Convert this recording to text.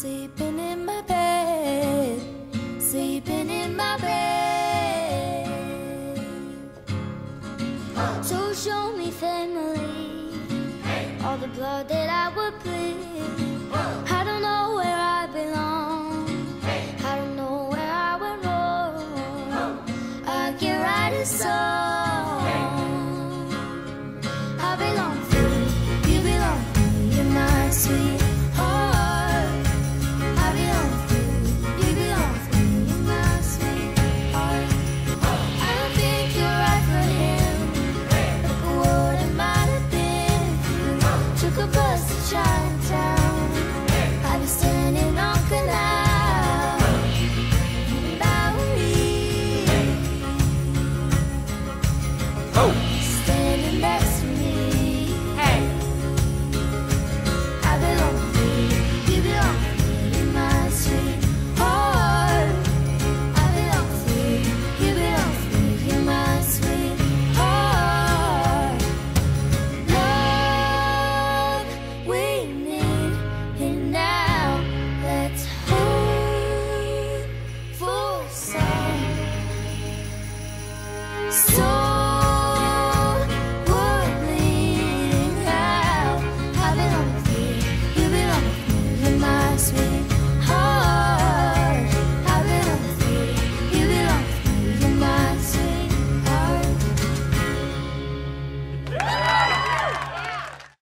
Sleeping in my bed, sleeping in my bed. Oh. So show me family, hey. all the blood that I would bleed. Oh. I don't know where I belong, hey. I don't know where I went wrong. Oh. I can write a song.